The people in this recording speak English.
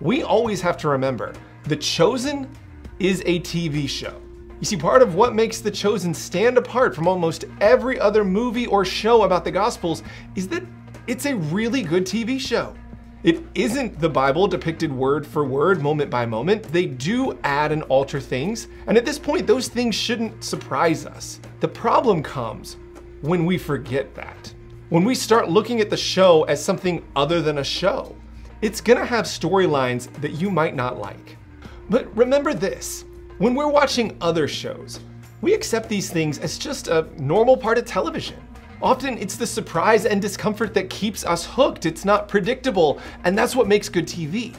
we always have to remember The Chosen is a TV show. You see, part of what makes The Chosen stand apart from almost every other movie or show about the Gospels is that it's a really good TV show. It isn't the Bible depicted word for word, moment by moment. They do add and alter things, and at this point, those things shouldn't surprise us. The problem comes when we forget that. When we start looking at the show as something other than a show, it's gonna have storylines that you might not like. But remember this when we're watching other shows, we accept these things as just a normal part of television. Often it's the surprise and discomfort that keeps us hooked. It's not predictable, and that's what makes good TV.